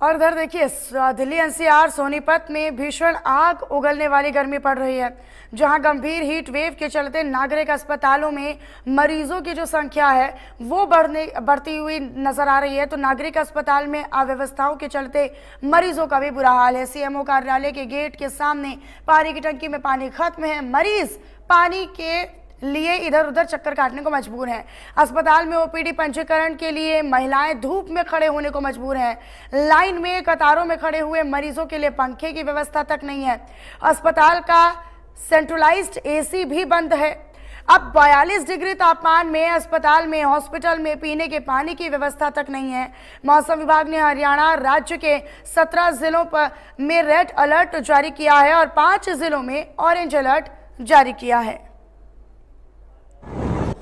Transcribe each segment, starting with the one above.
और इधर देखिए, दिल्ली एनसीआर सोनीपत में भीषण आग उगलने वाली गर्मी पड़ रही है, जहाँ गंभीर हीट वेव के चलते नागरिक अस्पतालों में मरीजों की जो संख्या है, वो बढ़ने, बढ़ती हुई नज़र आ रही है। तो नागरिक अस्पताल में अव्यवस्थाओं के चलते मरीजों का भी बुरा हाल है। सीएमओ कार्यालय के गेट के सामने पानी की टंकी में पानी खत्म है। मरीज़ पानी के लिए इधर उधर चक्कर काटने को मजबूर हैं। अस्पताल में ओपीडी पंजीकरण के लिए महिलाएँ धूप में खड़े होने को मजबूर हैं। लाइन में कतारों में खड़े हुए मरीजों के लिए पंखे की व्यवस्था तक नहीं है। अस्पताल का सेंट्रलाइज्ड एसी भी बंद है। अब 42 डिग्री तापमान में अस्पताल में, हॉस्पिटल में पीने के पानी की व्यवस्था तक नहीं है। मौसम विभाग ने हरियाणा राज्य के 17 जिलों पर में रेड अलर्ट जारी किया है और पाँच जिलों में ऑरेंज अलर्ट जारी किया है।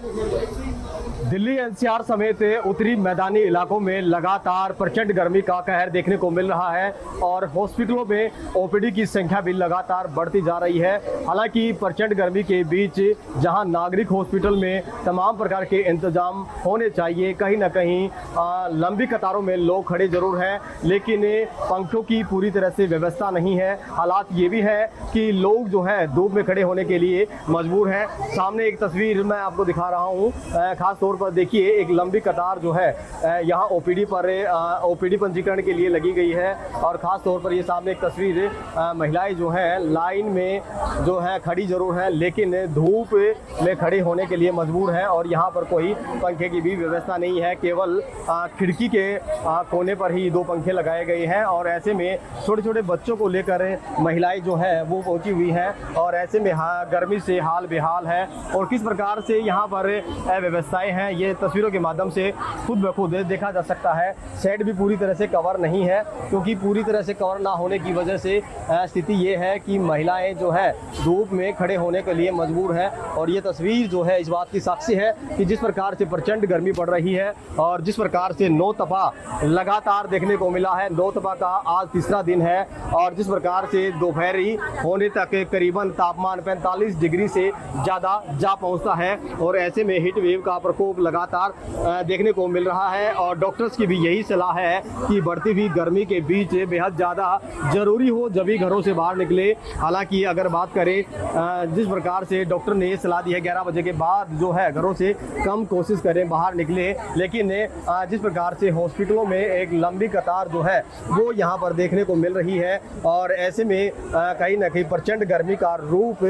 neighborhood दिल्ली एनसीआर समेत उत्तरी मैदानी इलाकों में लगातार प्रचंड गर्मी का कहर देखने को मिल रहा है और हॉस्पिटलों में ओपीडी की संख्या भी लगातार बढ़ती जा रही है। हालाँकि प्रचंड गर्मी के बीच जहाँ नागरिक हॉस्पिटल में तमाम प्रकार के इंतज़ाम होने चाहिए कहीं ना कहीं लंबी कतारों में लोग खड़े ज़रूर हैं लेकिन पंखों की पूरी तरह से व्यवस्था नहीं है। हालात ये भी है कि लोग जो है धूप में खड़े होने के लिए मजबूर हैं। सामने एक तस्वीर मैं आपको दिखा रहा हूँ अ, खास तौर पर देखिए, एक लंबी कतार जो है यहाँ ओपीडी पर ओपीडी पंजीकरण के लिए लगी गई है और खास तौर पर ये सामने एक तस्वीर महिलाएँ जो हैं, लाइन में जो है खड़ी ज़रूर हैं, लेकिन धूप में खड़े होने के लिए मजबूर हैं और यहाँ पर कोई पंखे की भी व्यवस्था नहीं है। केवल खिड़की के कोने पर ही दो पंखे लगाए गए हैं और ऐसे में छोटे छोटे बच्चों को लेकर महिलाएँ जो है, वो पहुँची हुई हैं और ऐसे में गर्मी से हाल बेहाल है और किस प्रकार से यहाँ पर व्यवस्थाएँ हैं ये तस्वीरों के माध्यम से खुद ब खुद देखा जा सकता है। सेट भी पूरी तरह से कवर नहीं है, क्योंकि पूरी तरह से कवर ना होने की वजह से स्थिति ये है कि महिलाएँ जो है, धूप में खड़े होने के लिए मजबूर हैं। और ये तस्वीर जो है, इस बात की साक्षी है कि जिस प्रकार से प्रचंड गर्मी पड़ रही है और जिस प्रकार से नौ तपा लगातार देखने को मिला है, नौ तपा का आज तीसरा दिन है और जिस प्रकार से दोपहरी होने तक करीबन तापमान 45 डिग्री से ज़्यादा जा पहुँचता है और ऐसे में हीट वेव का प्रकोप लगातार देखने को मिल रहा है और डॉक्टर्स की भी यही सलाह है कि बढ़ती हुई गर्मी के बीच बेहद ज़्यादा ज़रूरी हो जब भी घरों से बाहर निकले। हालाँकि अगर बात करें जिस प्रकार से डॉक्टर ने सलाह दी है, ग्यारह बजे के बाद जो है घरों से कम कोशिश करें बाहर निकले, लेकिन जिस प्रकार से हॉस्पिटलों में एक लंबी कतार जो है, वो यहाँ पर देखने को मिल रही है और ऐसे में कहीं ना कहीं प्रचंड गर्मी का रूप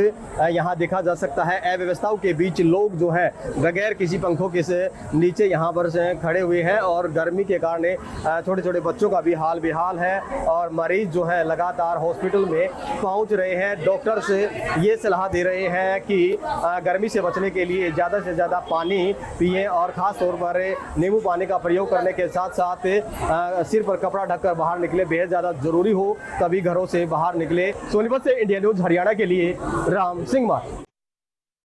यहाँ देखा जा सकता है। अव्यवस्थाओं के बीच लोग जो है, बगैर किसी पंखों के से नीचे यहाँ पर से खड़े हुए हैं और गर्मी के कारण छोटे छोटे बच्चों का भी हाल बेहाल है और मरीज़ जो है लगातार हॉस्पिटल में पहुँच रहे हैं। डॉक्टर से ये सलाह दे रहे हैं कि गर्मी से बचने के लिए ज़्यादा से ज़्यादा पानी पिए और ख़ास तौर पर नींबू पानी का प्रयोग करने के साथ साथ सिर पर कपड़ा ढककर बाहर निकले बेहद ज़्यादा ज़रूरी हो, तभी घरों से बाहर निकले। सोनीपत से इंडिया न्यूज़, हरियाणा के लिए, राम सिंह मान